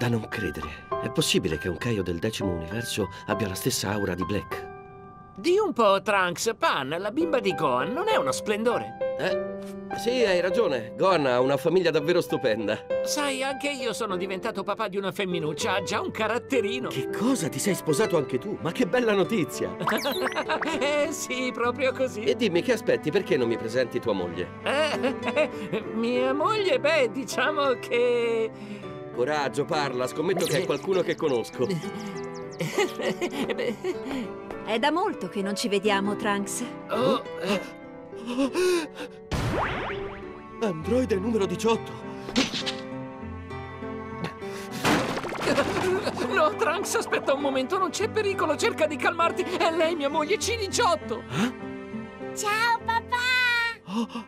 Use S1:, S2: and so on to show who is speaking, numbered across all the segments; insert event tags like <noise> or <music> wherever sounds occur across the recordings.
S1: da non credere. È possibile che un Caio del decimo universo abbia la stessa aura di Black?
S2: Di un po', Trunks. Pan, la bimba di Gohan, non è uno splendore.
S1: Eh? Sì, hai ragione. Gohan ha una famiglia davvero stupenda.
S2: Sai, anche io sono diventato papà di una femminuccia, ha già un caratterino.
S1: Che cosa? Ti sei sposato anche tu? Ma che bella notizia! <laughs>
S2: eh sì, proprio così.
S1: E dimmi, che aspetti? Perché non mi presenti tua moglie?
S2: Eh, <laughs> mia moglie, beh, diciamo che...
S1: Coraggio, parla. Scommetto che è qualcuno che conosco.
S3: È da molto che non ci vediamo, Trunks.
S2: Oh, eh,
S1: Androide numero 18.
S2: No, Trunks, aspetta un momento, non c'è pericolo, cerca di calmarti. È lei, mia moglie, C18.
S4: Ciao papà! <laughs>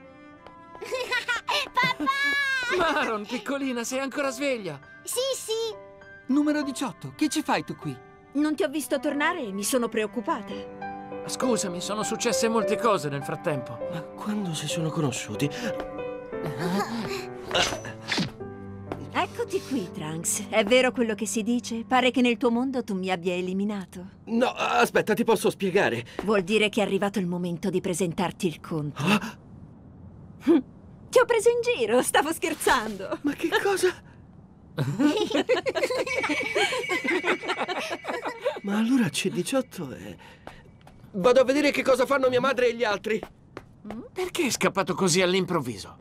S4: papà!
S2: Maron, piccolina, sei ancora sveglia?
S4: Sì, sì.
S5: Numero 18, che ci fai tu qui?
S3: Non ti ho visto tornare e mi sono preoccupata.
S2: Scusami, sono successe molte cose nel frattempo.
S1: Ma quando si sono conosciuti?
S3: Eccoti qui, Trunks. È vero quello che si dice? Pare che nel tuo mondo tu mi abbia eliminato.
S1: No, aspetta, ti posso spiegare.
S3: Vuol dire che è arrivato il momento di presentarti il conto.
S1: Ah,
S3: Ti ho preso in giro, stavo scherzando.
S1: ma che cosa? <laughs> Ma allora C18 è... Vado a vedere che cosa fanno mia madre e gli altri.
S2: Perché è scappato così all'improvviso?